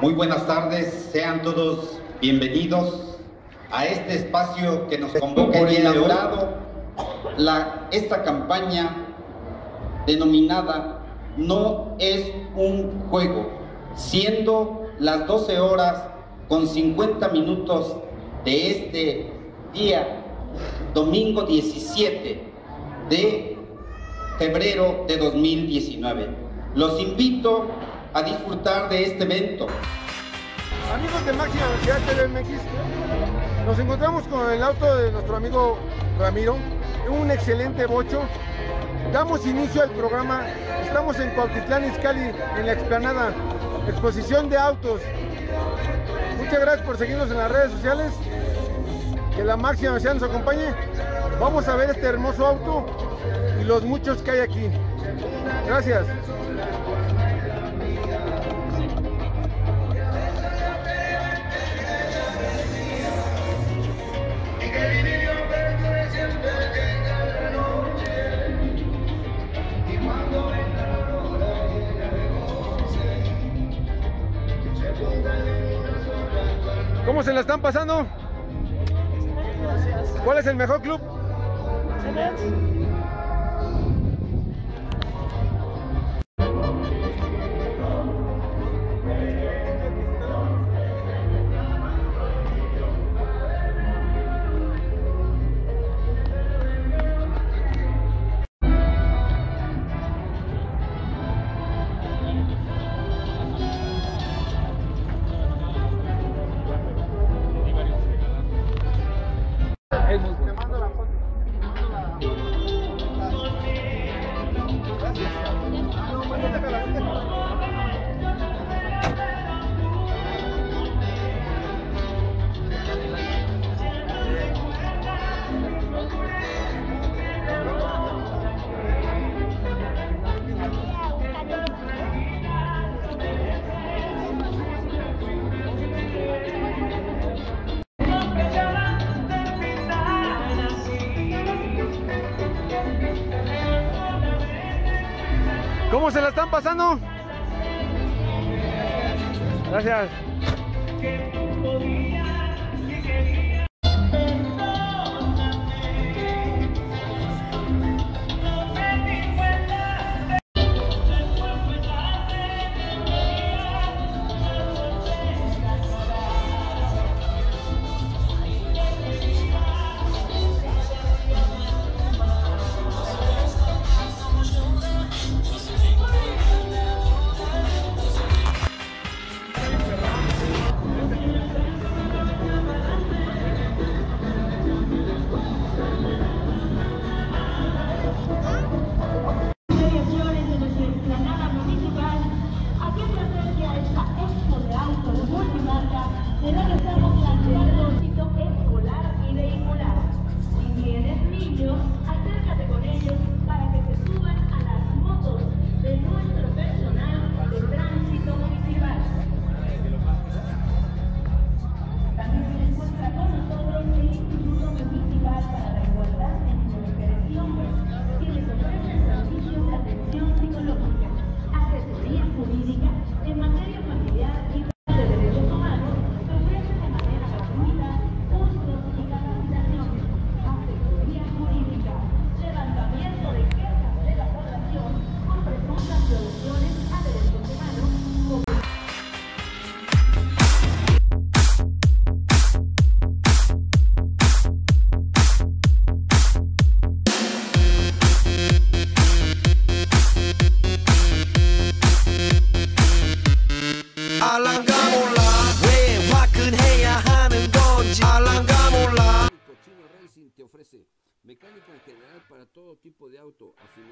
Muy buenas tardes, sean todos bienvenidos a este espacio que nos convoca inaugurado la, esta campaña denominada No es un juego, siendo las 12 horas con 50 minutos de este día, domingo 17 de febrero de 2019. Los invito a disfrutar de este evento. Amigos de Máxima Velocidad TVMX, nos encontramos con el auto de nuestro amigo Ramiro, un excelente bocho. Damos inicio al programa, estamos en Cuautitlán Izcalli, en la explanada, exposición de autos. Muchas gracias por seguirnos en las redes sociales, que la Máxima Velocidad nos acompañe. Vamos a ver este hermoso auto y los muchos que hay aquí. Gracias. ¿Cómo se la están pasando? ¿Cuál es el mejor club? Se la están pasando? Gracias.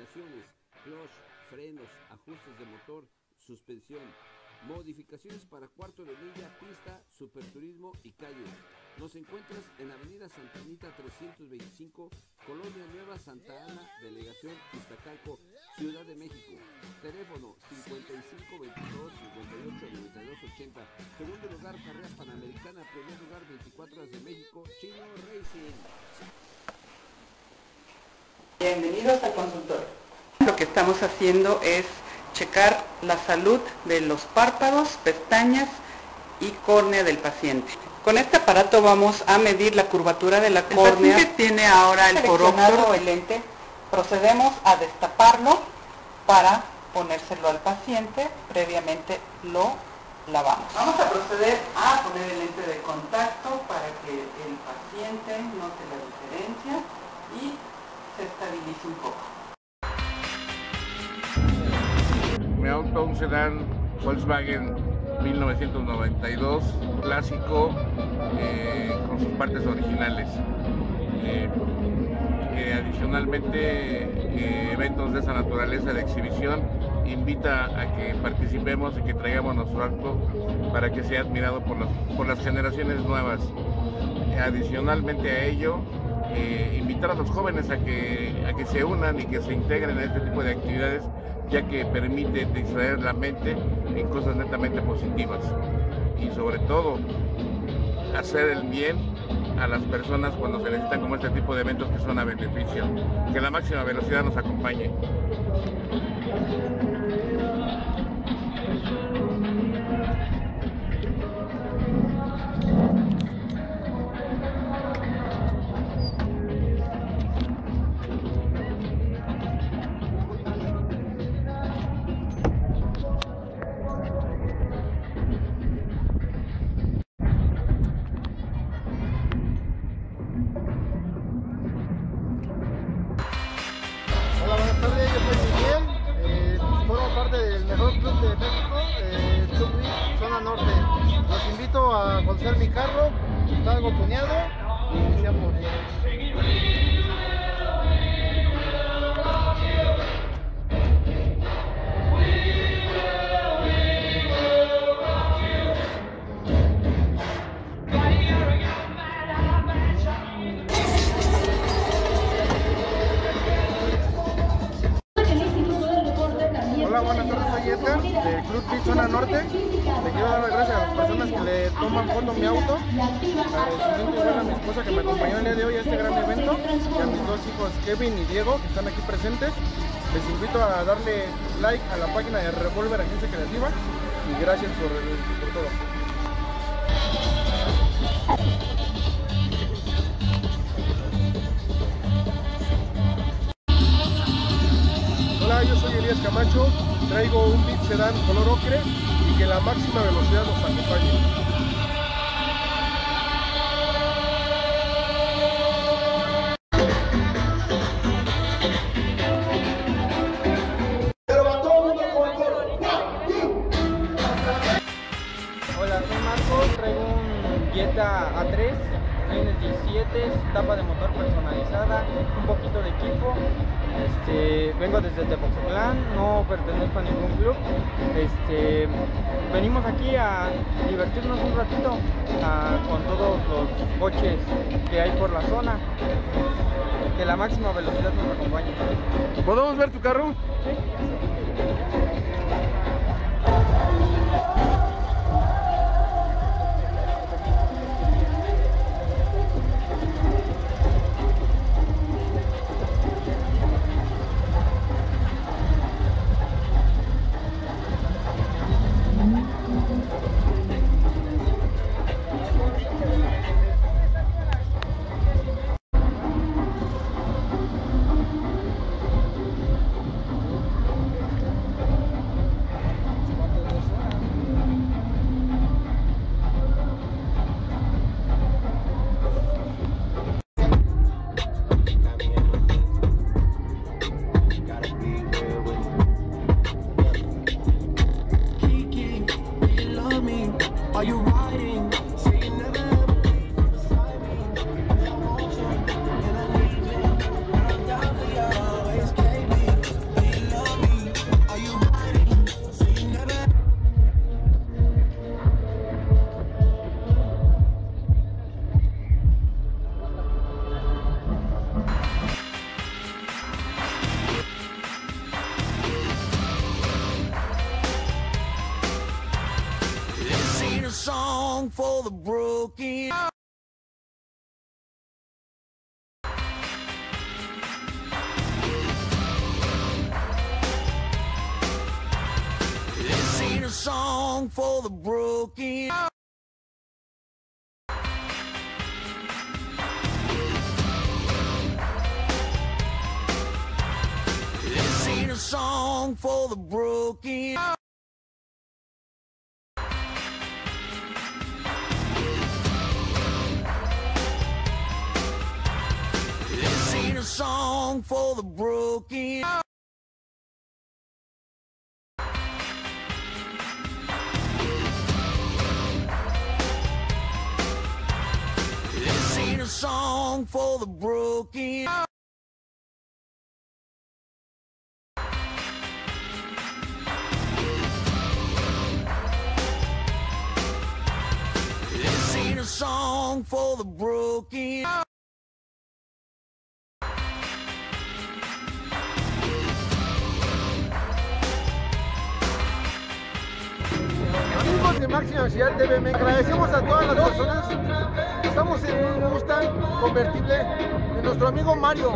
Afinaciones, clutch, frenos, ajustes de motor, suspensión, modificaciones para cuarto de milla, pista, superturismo y calle. Nos encuentras en Avenida Santa Anita 325, Colonia Nueva Santa Ana, Delegación Iztacalco, Ciudad de México. Teléfono 55 22 58 92 80. Segundo lugar, carrera panamericana. Primer lugar, 24 horas de México, Chino Racing. Bienvenidos al consultorio. Lo que estamos haciendo es checar la salud de los párpados, pestañas y córnea del paciente. Con este aparato vamos a medir la curvatura de la córnea. El tiene ahora el o el lente. Procedemos a destaparlo para ponérselo al paciente. Previamente lo lavamos. Vamos a proceder a poner el lente de contacto para que el paciente note la diferencia y se estabilice un. Mi auto un sedán Volkswagen 1992, clásico, eh, con sus partes originales. Eh, eh, adicionalmente, eventos de esa naturaleza de exhibición invita a que participemos y que traigamos nuestro acto para que sea admirado por las, por las generaciones nuevas. Adicionalmente a ello, invitar a los jóvenes a que, a que se unan y que se integren a este tipo de actividades ya que permite distraer la mente en cosas netamente positivas y sobre todo hacer el bien a las personas cuando se necesitan como este tipo de eventos que son a beneficio. Que la máxima velocidad nos acompañe. Hijos Kevin y Diego que están aquí presentes. Les invito a darle like a la página de Revolver Agencia Creativa y gracias por, por todo. Hola, yo soy Elías Camacho, traigo un Beat Sedan color ocre que la máxima velocidad nos acompañe. Vengo desde Tepoxoclán, no pertenezco a ningún club. Este, venimos aquí a divertirnos un ratito con todos los coches que hay por la zona. Que la máxima velocidad nos acompañe. ¿Podemos ver tu carro? Sí. Are you right? song for the broken. This ain't a song for the broken. This ain't a song for the broken. Song for the broken. This ain't a song for the broken. This ain't a song for the broken. Máxima Velocidad TV, agradecemos a todas las personas. Estamos en un Mustang convertible de nuestro amigo Mario.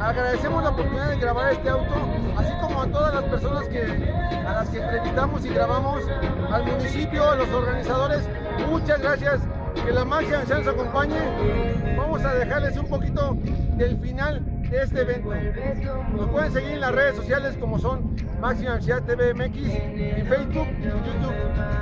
Agradecemos la oportunidad de grabar este auto, así como a todas las personas que, a las que entrevistamos y grabamos, al municipio, a los organizadores. Muchas gracias. Que la Máxima Velocidad nos acompañe. Vamos a dejarles un poquito del final de este evento. Nos pueden seguir en las redes sociales como son Máxima Velocidad TV MX, en Facebook y YouTube.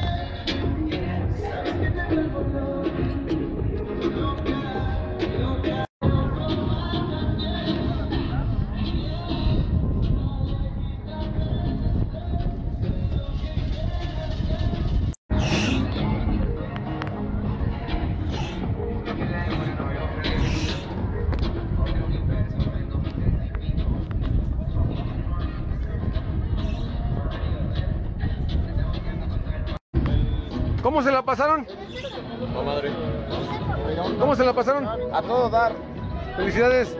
¿Cómo se la pasaron? ¿Cómo se la pasaron? A todo dar. Felicidades.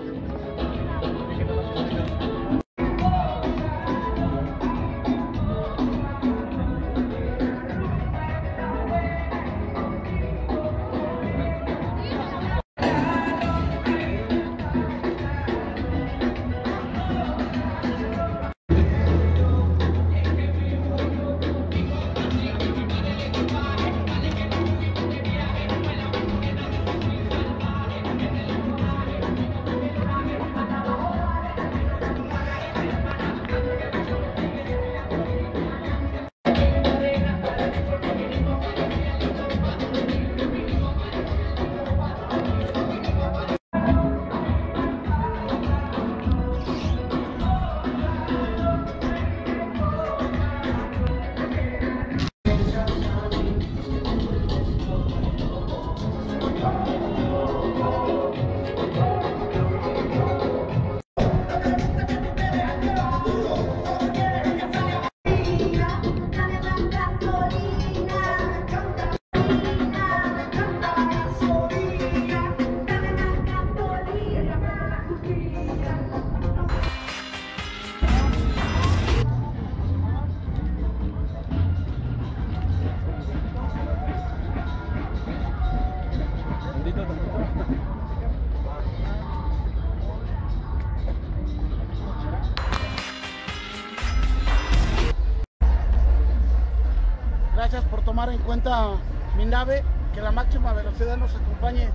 Tomar en cuenta mi nave, que la máxima velocidad nos acompañe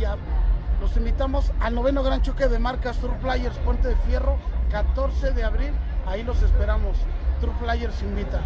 y a- los invitamos al noveno gran choque de marcas Tour Players Puente de Fierro, 14 de abril, ahí los esperamos. Tour Players invita.